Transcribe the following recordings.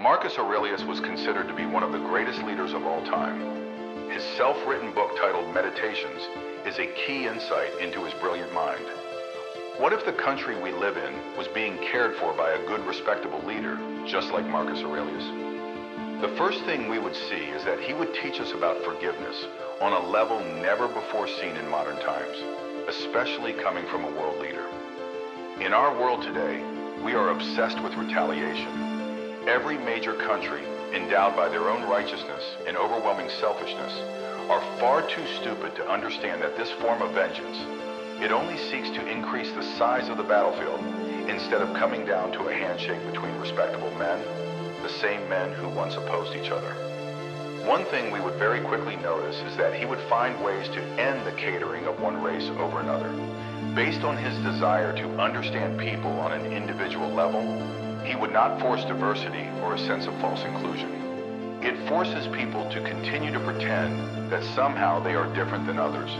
Marcus Aurelius was considered to be one of the greatest leaders of all time. His self-written book titled Meditations is a key insight into his brilliant mind. What if the country we live in was being cared for by a good, respectable leader, just like Marcus Aurelius? The first thing we would see is that he would teach us about forgiveness on a level never before seen in modern times, especially coming from a world leader. In our world today, we are obsessed with retaliation. Every major country, endowed by their own righteousness and overwhelming selfishness, are far too stupid to understand that this form of vengeance, it only seeks to increase the size of the battlefield instead of coming down to a handshake between respectable men, the same men who once opposed each other. One thing we would very quickly notice is that he would find ways to end the catering of one race over another. Based on his desire to understand people on an individual level, he would not force diversity or a sense of false inclusion. It forces people to continue to pretend that somehow they are different than others,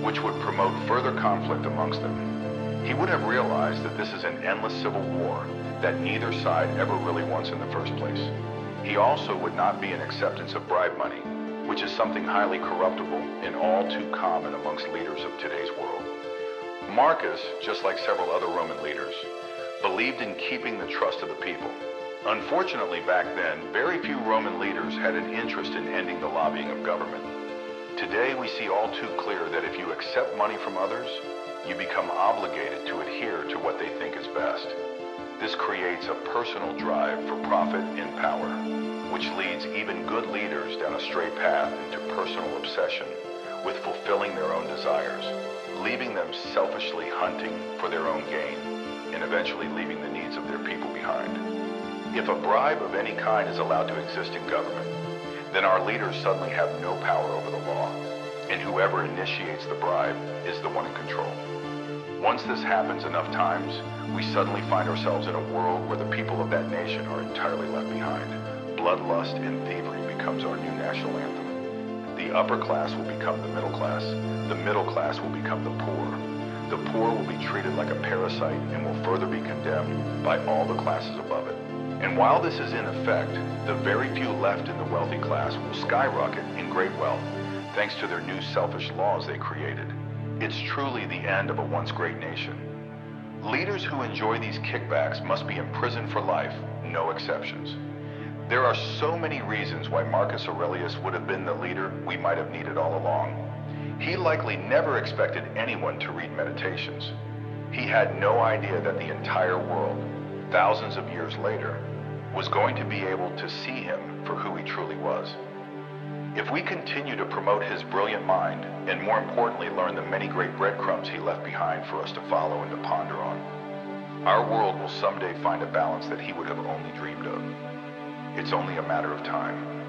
which would promote further conflict amongst them. He would have realized that this is an endless civil war that neither side ever really wants in the first place. He also would not be an acceptance of bribe money, which is something highly corruptible and all too common amongst leaders of today's world. Marcus, just like several other Roman leaders, believed in keeping the trust of the people. Unfortunately, back then, very few Roman leaders had an interest in ending the lobbying of government. Today, we see all too clear that if you accept money from others, you become obligated to adhere to what they think is best. This creates a personal drive for profit and power, which leads even good leaders down a straight path into personal obsession with fulfilling their own desires, leaving them selfishly hunting for their own gain, and eventually leaving the needs of their people behind. If a bribe of any kind is allowed to exist in government, then our leaders suddenly have no power over the law, and whoever initiates the bribe is the one in control. Once this happens enough times, we suddenly find ourselves in a world where the people of that nation are entirely left behind. Bloodlust and thievery becomes our new national anthem. The upper class will become the middle class. The middle class will become the poor. The poor will be treated like a parasite and will further be condemned by all the classes above it. And while this is in effect, the very few left in the wealthy class will skyrocket in great wealth, thanks to their new selfish laws they created. It's truly the end of a once great nation. Leaders who enjoy these kickbacks must be imprisoned for life, no exceptions. There are so many reasons why Marcus Aurelius would have been the leader we might have needed all along. He likely never expected anyone to read Meditations. He had no idea that the entire world, thousands of years later, was going to be able to see him for who he truly was. If we continue to promote his brilliant mind, and more importantly learn the many great breadcrumbs he left behind for us to follow and to ponder on, our world will someday find a balance that he would have only dreamed of. It's only a matter of time.